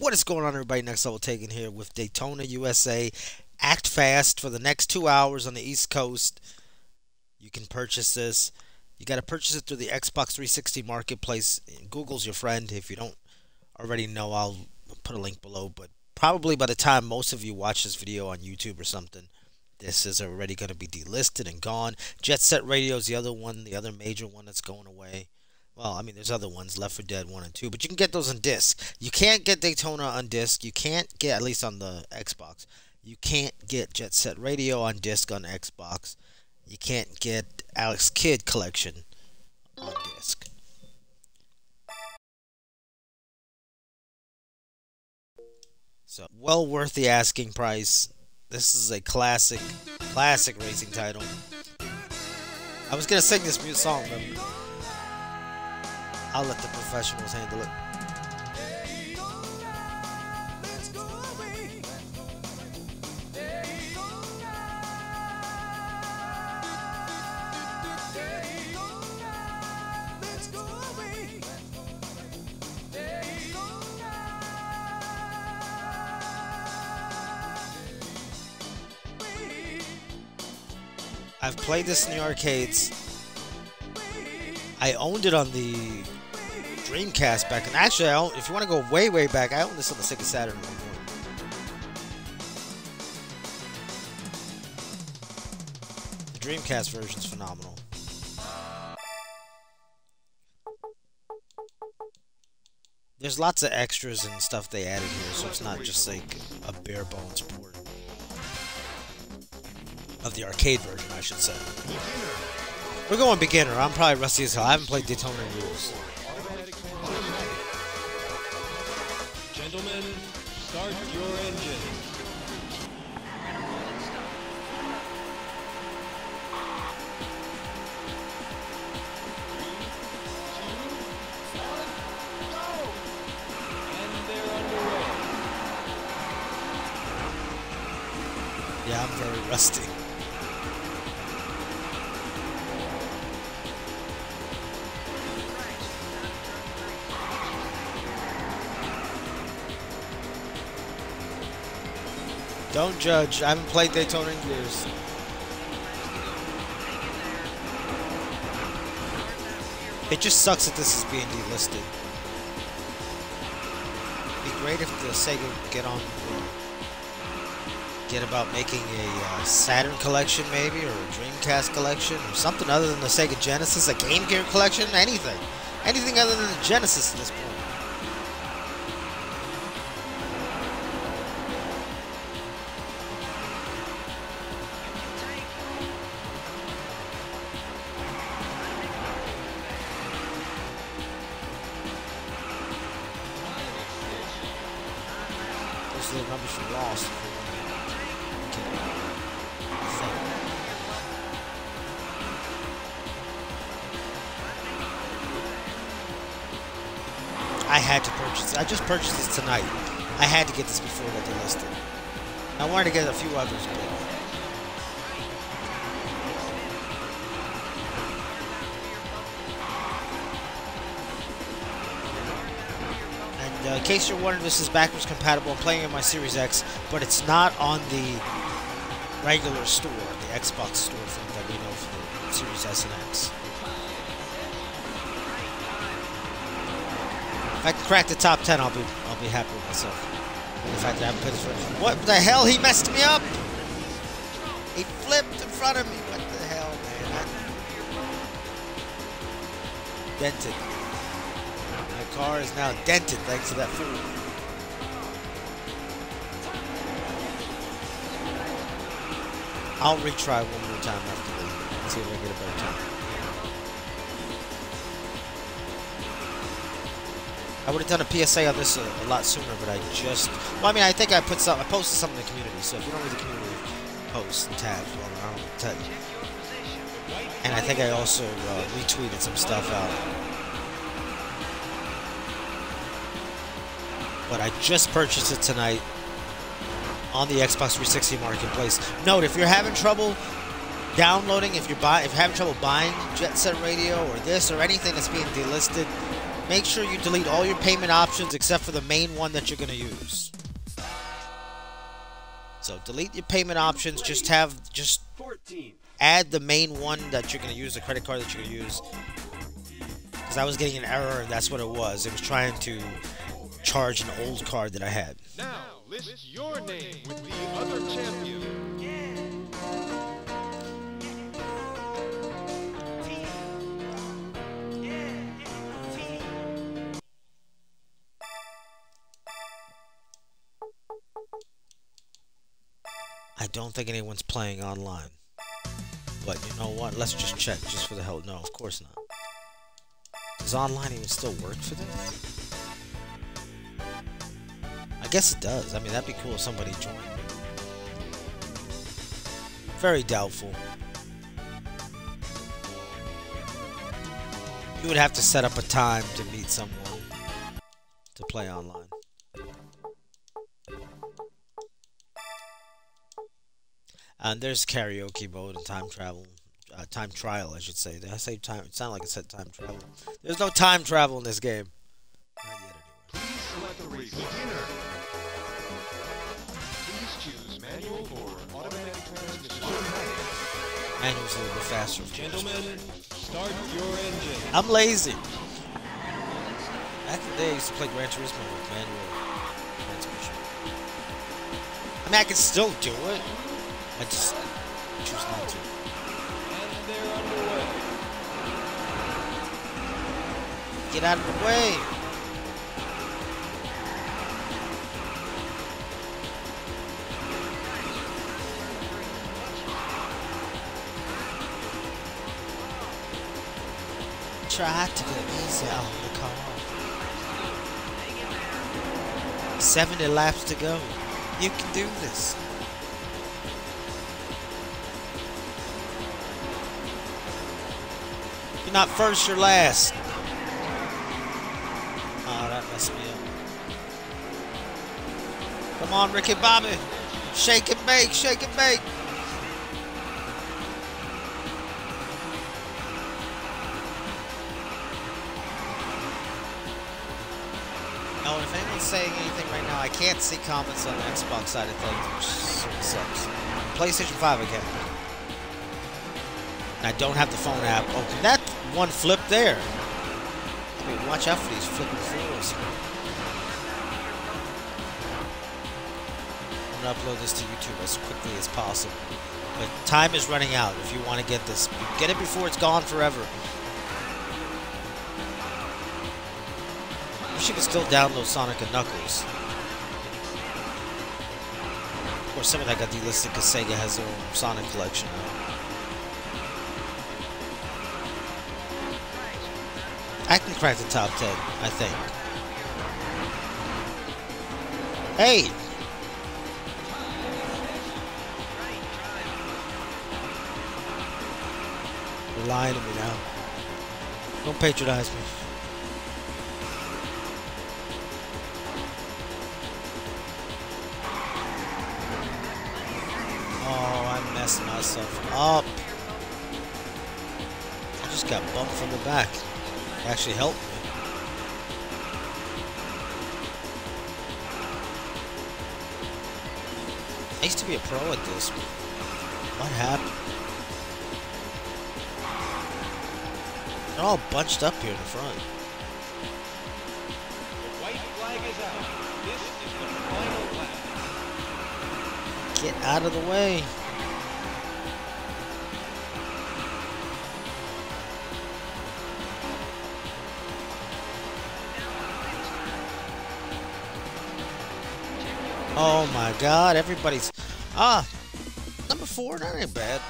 What is going on, everybody? Next level taken here with Daytona USA. Act fast for the next two hours on the East Coast. You can purchase this. You got to purchase it through the Xbox 360 Marketplace. Google's your friend. If you don't already know, I'll put a link below. But probably by the time most of you watch this video on YouTube or something, this is already going to be delisted and gone. Jet Set Radio is the other one, the other major one that's going away. Well, I mean, there's other ones, Left 4 Dead 1 and 2, but you can get those on disc. You can't get Daytona on disc. You can't get, at least on the Xbox, you can't get Jet Set Radio on disc on Xbox. You can't get Alex Kidd Collection on disc. So, well worth the asking price. This is a classic, classic racing title. I was gonna sing this mute song, but I'll let the professionals handle it. I've played this in the arcades. I owned it on the Dreamcast back. And actually, I own, if you want to go way, way back, I owned this on the Sega Saturn. The Dreamcast version is phenomenal. There's lots of extras and stuff they added here, so it's not just like a bare bones port of the arcade version, I should say. We're going beginner. I'm probably rusty as hell. I haven't played Daytona in years. Gentlemen, start your engine. Yeah, I'm very rusty. Don't judge. I haven't played Daytona in years. It just sucks that this is being delisted. It'd be great if the Sega get on get about making a uh, Saturn collection maybe or a Dreamcast collection or something other than the Sega Genesis, a Game Gear collection, anything. Anything other than the Genesis at this point. Lost. I had to purchase it. I just purchased this tonight. I had to get this before they delisted. I wanted to get a few others, but Uh, in case you're wondering, this is backwards compatible. I'm playing on my Series X, but it's not on the regular store, the Xbox store from that we know for the Series S and X. If I can crack the top 10, I'll be I'll be happy with myself. The fact that I haven't played this. What the hell? He messed me up! He flipped in front of me. What the hell, man? Dented. Car is now dented thanks to that food. I'll retry one more time after this. See if I get a better time. I would have done a PSA on this a, a, lot sooner, but I just... Well, I mean, I think I put some... I posted something in the community, so if you don't read the community posts and tabs, well, I don't know tell you. And I think I also uh, retweeted some stuff out. But I just purchased it tonight on the Xbox 360 Marketplace. Note, if you're having trouble downloading, if you're buy, if you're having trouble buying Jet Set Radio or this or anything that's being delisted, make sure you delete all your payment options except for the main one that you're going to use. So delete your payment options. Just have just 14. add the main one that you're going to use, the credit card that you're going to use. Because I was getting an error, and that's what it was. It was trying to charge an old card that I had. Now, list your name with the other champion. I don't think anyone's playing online. But you know what? Let's just check, just for the hell. No, of course not. Does online even still work for this? I guess it does. I mean, that'd be cool if somebody joined. Very doubtful. You would have to set up a time to meet someone to play online. And there's karaoke mode and time travel, uh, time trial, I should say. Did I say time? It sounded like I said time travel. There's no time travel in this game. Not yet, anyway. Manual's a little bit faster. Gentlemen, start your engine. I'm lazy. Back in the day, I used to play Gran Turismo with manual transmission. I mean, I can still do it. I just choose not to. And they're underway. Get out of the way. Try to go easy on the car. 70 laps to go. You can do this. You're not first, you're last. Oh, that messed me up. Come on, Ricky Bobby. Shake and bake, shake and bake. Saying anything right now, I can't see comments on the Xbox side of things, which sucks. PlayStation 5 I can. And I don't have the phone app oh, open. That one flip there. I mean, watch out for these flipping floors. I'm gonna upload this to YouTube as quickly as possible. But time is running out if you want to get this. Get it before it's gone forever. Wish you could still download Sonic and Knuckles. Of course, some of that got delisted because Sega has their own Sonic collection now. I can crack the top 10, I think. Hey! You're lying to me now. Don't patronize me. Myself up. I just got bumped from the back. Actually helped me. I used to be a pro at this. What happened? They're all bunched up here in the front. The white flag is out. This is the final lap. Get out of the way. Oh my god, everybody's. Ah! Number four, that ain't bad.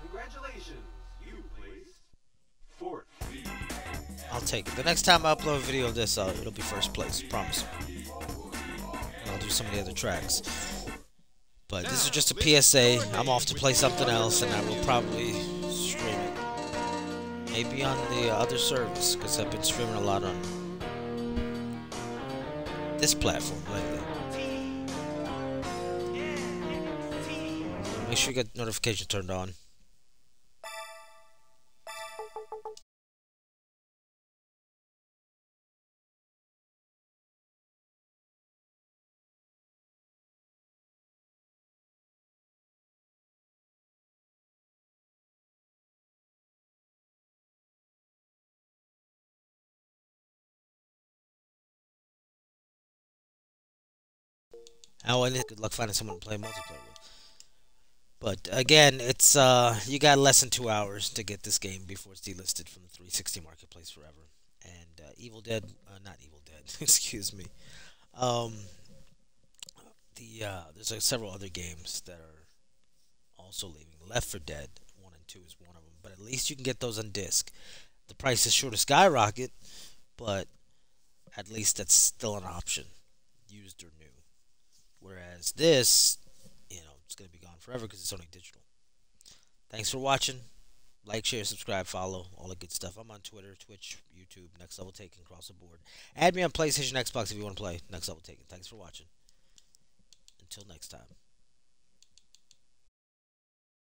Congratulations, you placed fourth. I'll take it. The next time I upload a video of this, uh, it'll be first place. Promise. I'll do some of the other tracks. But this is just a PSA. I'm off to play something else, and I will probably stream it. Maybe on the other service, because I've been streaming a lot on this platform lately. Make sure you get notifications turned on. Oh, and good luck finding someone to play multiplayer with. But again, it's uh, you got less than two hours to get this game before it's delisted from the 360 marketplace forever. And uh, Evil Dead, uh, not Evil Dead, excuse me. Um, the uh, there's like several other games that are also leaving. Left 4 Dead one and two is one of them, but at least you can get those on disc. The price is sure to skyrocket, but at least that's still an option, used or new. Whereas this, you know, it's going to be gone forever because it's only digital. Thanks for watching. Like, share, subscribe, follow, all the good stuff. I'm on Twitter, Twitch, YouTube, Next Level Taken, across the board. Add me on PlayStation, Xbox if you want to play Next Level Taken. Thanks for watching. Until next time.